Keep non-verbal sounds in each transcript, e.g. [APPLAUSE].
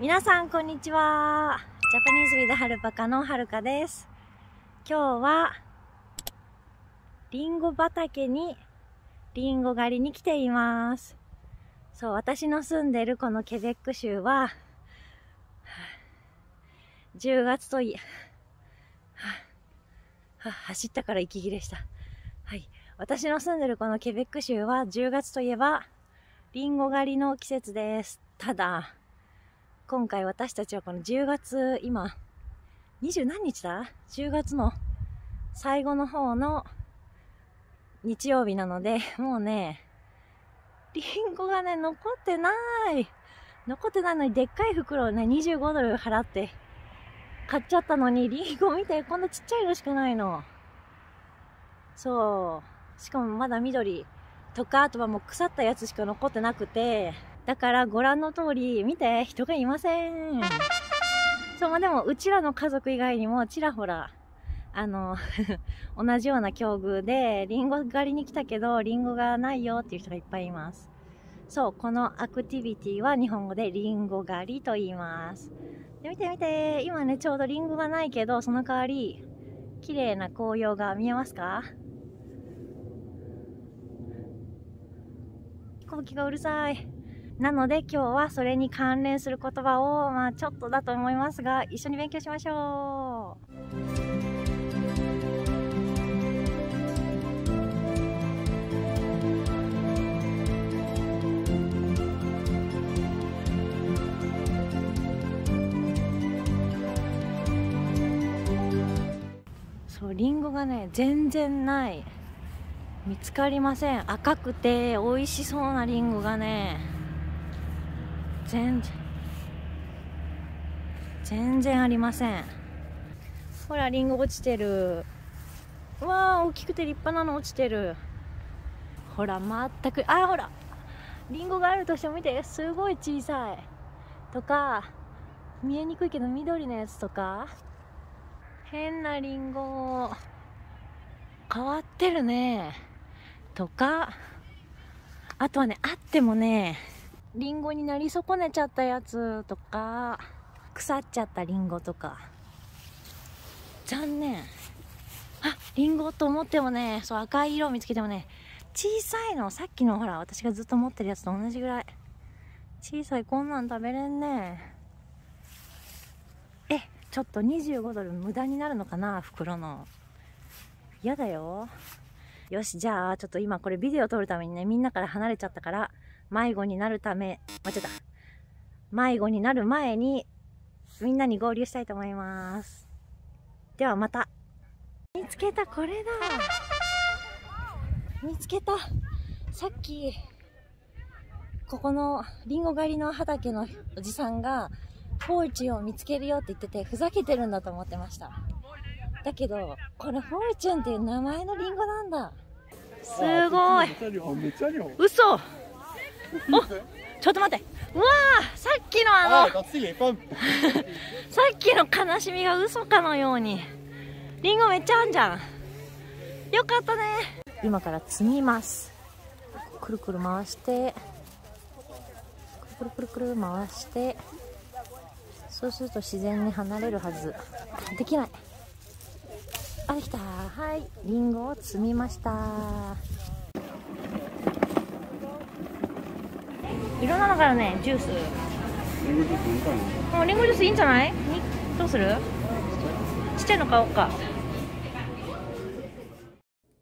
皆さんこんにちは。ジャパニーズウィズハルパカのはるかです。今日は、リンゴ畑に、リンゴ狩りに来ています。そう、私の住んでるこのケベック州は、10月とい、は走ったから息切れした。はい。私の住んでるこのケベック州は10月といえば、リンゴ狩りの季節です。ただ、今回私たちはこの10月、今、20何日だ ?10 月の最後の方の日曜日なので、もうね、リンゴがね、残ってない。残ってないのに、でっかい袋をね、25ドル払って買っちゃったのに、リンゴ見て、こんなちっちゃいのしかないの。そう。しかもまだ緑とか、あとはもう腐ったやつしか残ってなくて、だからご覧の通り、見て、人がいません。そう、まあでも、うちらの家族以外にも、ちらほら、あの、[LAUGHS] 同じような境遇で、リンゴ狩りに来たけど、リンゴがないよっていう人がいっぱいいます。そう、このアクティビティは日本語でリンゴ狩りと言います。で見て見て、今ね、ちょうどリンゴがないけど、その代わり、綺麗な紅葉が見えますか？飛行機がうるさい。なので今日はそれに関連する言葉を、まあちょっとだと思いますが、一緒に勉強しましょう。そう、リンゴがね、全然ない。見つかりません。赤くて美味しそうなリンゴがね、全然、全然ありません。ほら、リンゴ落ちてる。わー、大きくて立派なの落ちてる。ほら、全く、あ、ほら、リンゴがあるとしても見て、すごい小さい。とか、見えにくいけど緑のやつとか、変なリンゴ、変わってるね。とか、あとはね、あってもね、リンゴになり損ねちゃったやつとか、腐っちゃったリンゴとか。残念。あ、リンゴと思ってもね、そう赤い色を見つけてもね、小さいの、さっきのほら、私がずっと持ってるやつと同じぐらい。小さいこんなん食べれんね。え、ちょっと25ドル無駄になるのかな袋の。嫌だよ。よし、じゃあ、ちょっと今これビデオ撮るためにね、みんなから離れちゃったから、迷子になるため、間違った。迷子になる前に、みんなに合流したいと思います。ではまた。見つけた、これだ。見つけた。さっき、ここのリンゴ狩りの畑のおじさんが、フォーチュンを見つけるよって言ってて、ふざけてるんだと思ってました。だけど、これフォーチュンっていう名前のリンゴなんだ。すごい。嘘おちょっと待って。うわーさっきのあの. [LAUGHS] さっきの悲しみが嘘かのように。リンゴめっちゃあんじゃん。よかったね。今から積みます。くるくる回して、くるくるくるくる回して、そうすると自然に離れるはず。できない。あ、できた。はい。リンゴを積みました。いろんなのからね、ジュース。もうリンゴジュースいいんじゃない？にどうする？ちっちゃいの買おうか。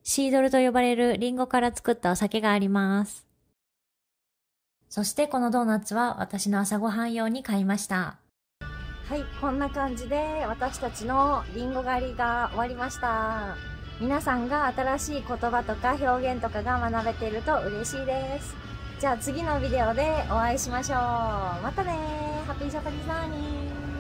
シードルと呼ばれるリンゴから作ったお酒があります。そしてこのドーナツは私の朝ごはん用に買いました。はい、こんな感じで私たちのリンゴ狩りが終わりました。皆さんが新しい言葉とか表現とかが学べていると嬉しいです。じゃあ次のビデオでお会いしましょう。またねハッピージャパニーズナーニー